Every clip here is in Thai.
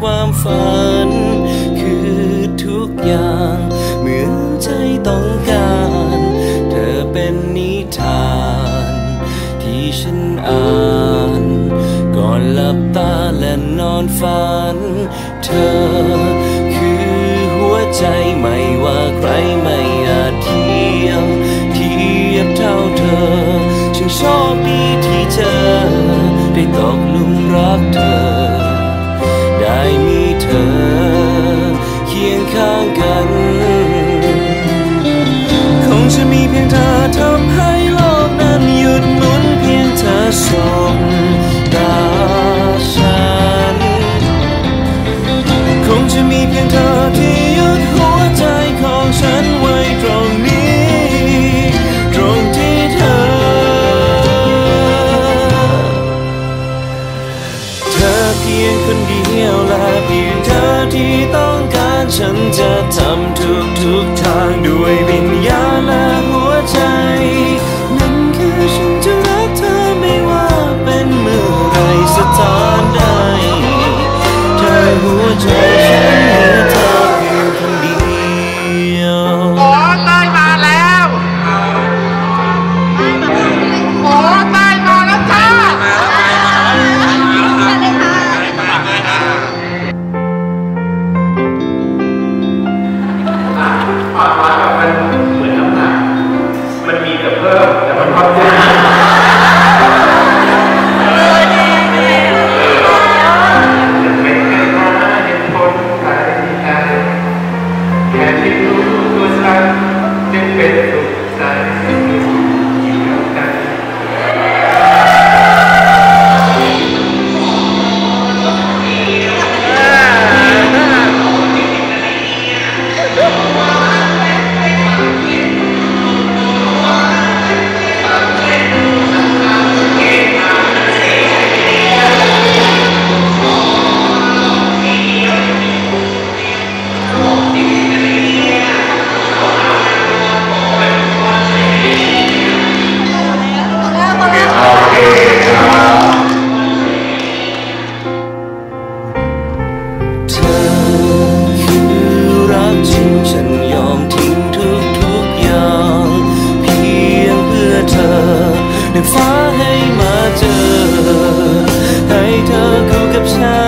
ความฝัน คือทุกอย่าง เหมือนใจต้องการ เธอเป็นนิทาน ที่ฉันอ่าน ก่อนหลับตาและนอนฝัน เธอคือหัวใจไม่ว่าใครไม่อาจเทียมเทียบเท่าเธอ ฟ้าให้มาเจอ ให้เธอคู่กับฉัน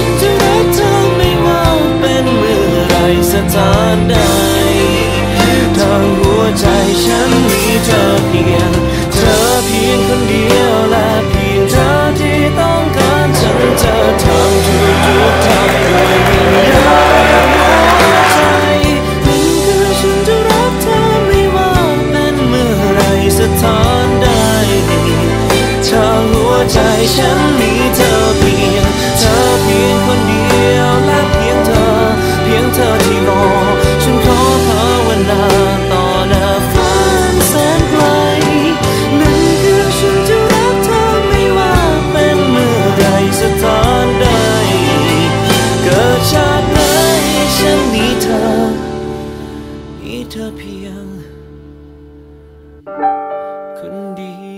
ฉันจะรักเธอไม่ว่าเป็นเมื่อไรสถานใดทางหัวใจฉันมีเธอเพียง เธอเพียงคนเดียวและเพียงเธอที่ต้องการฉันจะทำทุกทุกทางด้วยวิญญาณใจนั่นคือฉันจะรักเธอไม่ว่าเป็นเมื่อไรสถานใดทางหัวใจฉันมี คนดี